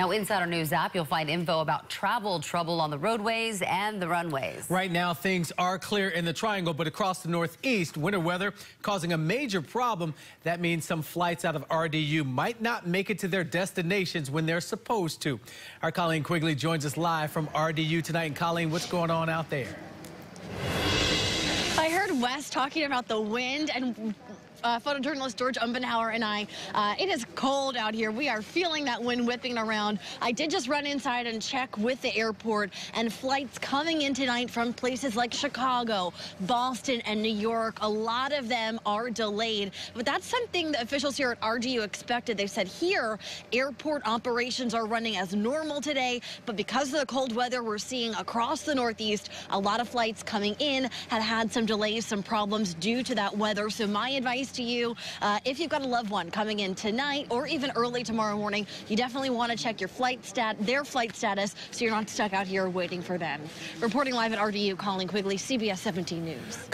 Now, inside our news app, you'll find info about travel trouble on the roadways and the runways. Right now, things are clear in the triangle, but across the northeast, winter weather causing a major problem. That means some flights out of RDU might not make it to their destinations when they're supposed to. Our Colleen Quigley joins us live from RDU tonight. And Colleen, what's going on out there? I heard Wes talking about the wind and uh, photojournalist George Umbenhauer and I. Uh, it is cold out here. We are feeling that wind whipping around. I did just run inside and check with the airport and flights coming in tonight from places like Chicago, Boston, and New York. A lot of them are delayed, but that's something the officials here at RDU expected. They said here, airport operations are running as normal today, but because of the cold weather we're seeing across the Northeast, a lot of flights coming in had had some delays, some problems due to that weather. So my advice to you. Uh, if you've got a loved one coming in tonight or even early tomorrow morning, you definitely want to check your flight stat, their flight status, so you're not stuck out here waiting for them. Reporting live at RDU, Colleen Quigley, CBS 17 News.